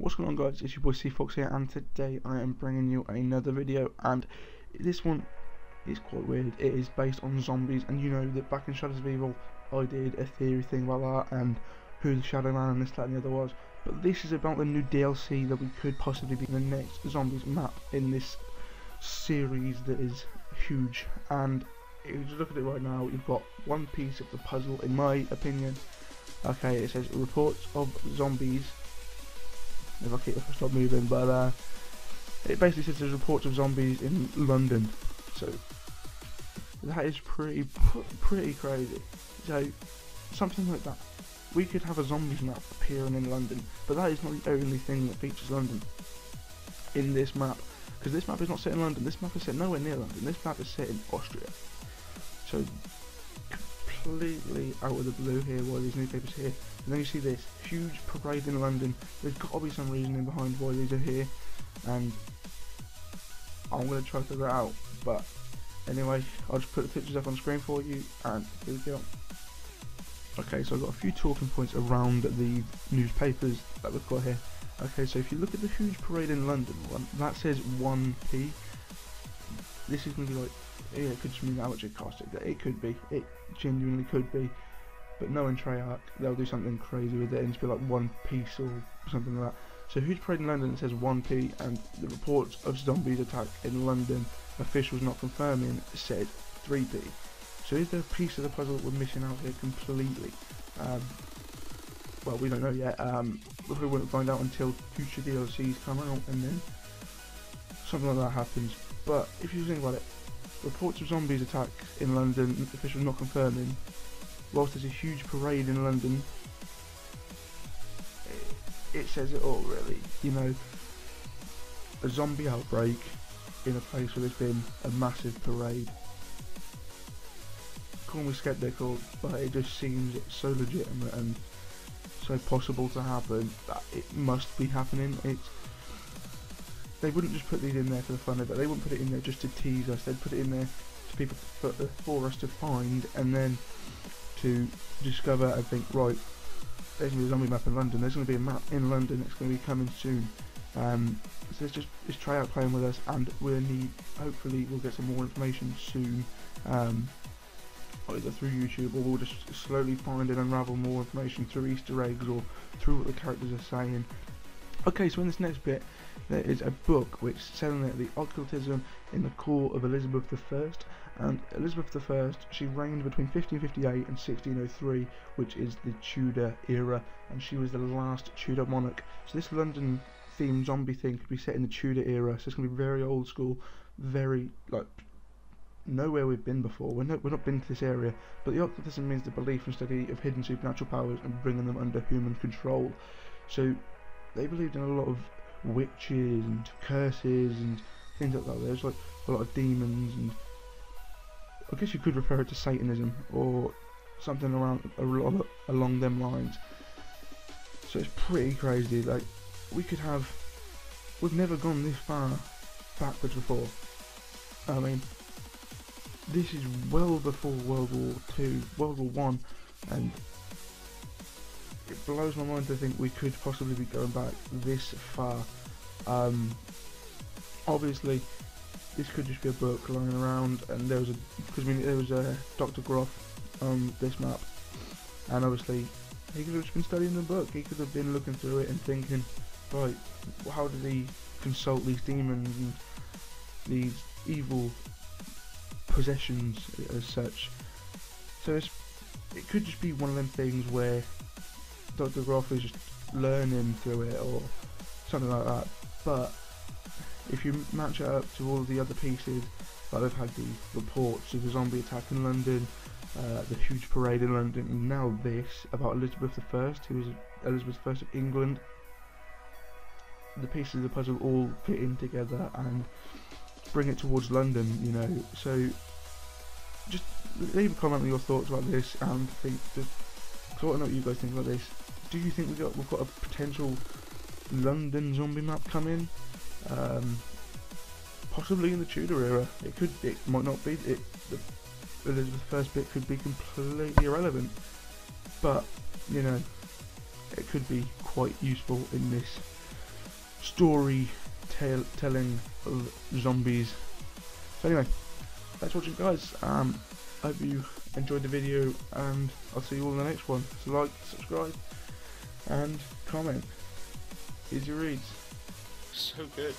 What's going on guys, it's your boy CeeFox here and today I am bringing you another video and this one is quite weird. It is based on zombies and you know that back in Shadows of Evil I did a theory thing about that and who the Shadow Man and this, that and the other was. But this is about the new DLC that we could possibly be the next zombies map in this series that is huge and if you look at it right now you've got one piece of the puzzle in my opinion. Okay, it says reports of zombies if I keep if I stop moving. But uh, it basically says there's reports of zombies in London, so that is pretty pretty crazy. So something like that. We could have a zombies map appearing in London, but that is not the only thing that features London in this map. Because this map is not set in London, this map is set nowhere near London, this map is set in Austria. So completely out of the blue here why these newspapers here. And then you see this huge parade in London. There's got to be some reasoning behind why these are here. And I'm going to try to figure it out. But anyway, I'll just put the pictures up on screen for you and here we go. Okay, so I've got a few talking points around the newspapers that we've got here. Okay, so if you look at the huge parade in London, that says 1p. This is going to be like it could just mean how much it cost. It, it could be. It genuinely could be. But knowing Treyarch, they'll do something crazy with it and just be like one piece or something like that. So who's Parade in London that says 1p and the reports of zombies attack in London, officials not confirming, said 3p. So is there a piece of the puzzle that we're missing out here completely? Um, well, we don't know yet. Um, we won't find out until future DLCs come out and then something like that happens. But if you think about it, Reports of zombies attack in London, officials not confirming. Whilst there's a huge parade in London, it, it says it all really. You know, a zombie outbreak in a place where there's been a massive parade. Call me skeptical, but it just seems so legitimate and so possible to happen that it must be happening. It's they wouldn't just put these in there for the fun of it. They wouldn't put it in there just to tease us. They'd put it in there to people for, for us to find and then to discover and think, right, there's going to be a zombie map in London. There's going to be a map in London that's going to be coming soon. Um, so let's just let's try out playing with us, and we'll need. Hopefully, we'll get some more information soon, um, either through YouTube or we'll just slowly find and unravel more information through Easter eggs or through what the characters are saying. Okay, so in this next bit, there is a book which telling that the occultism in the court of Elizabeth I, and Elizabeth I, she reigned between 1558 and 1603, which is the Tudor era, and she was the last Tudor monarch. So this London themed zombie thing could be set in the Tudor era, so it's going to be very old school, very, like, nowhere we've been before. We're not, we're not been to this area, but the occultism means the belief and study of hidden supernatural powers and bringing them under human control. So they believed in a lot of witches and curses and things like that. There's like a lot of demons and I guess you could refer it to Satanism or something around along them lines. So it's pretty crazy. Like we could have, we've never gone this far backwards before. I mean, this is well before World War Two, World War One, and it blows my mind to think we could possibly be going back this far. Um, obviously, this could just be a book lying around, and there was a because there was a Dr. Groph on this map, and obviously he could have just been studying the book. He could have been looking through it and thinking, right, how did he consult these demons and these evil possessions as such? So it could just be one of them things where Dr. Groph is just learning through it or something like that. But if you match it up to all of the other pieces, like they've had the reports of the zombie attack in London, uh, the huge parade in London, and now this about Elizabeth I, who is Elizabeth I of England. The pieces of the puzzle all fit in together and bring it towards London, you know. So just leave a comment with your thoughts about this and think just I to know what you guys think about this do you think we got we've got a potential London zombie map coming? Um, possibly in the Tudor era. It could. It might not be. It the Elizabeth first bit could be completely irrelevant, but you know, it could be quite useful in this story tale telling of zombies. So anyway, thanks for watching guys. Um, I hope you enjoyed the video and I'll see you all in the next one. So like, subscribe and comment. Your reads. So good.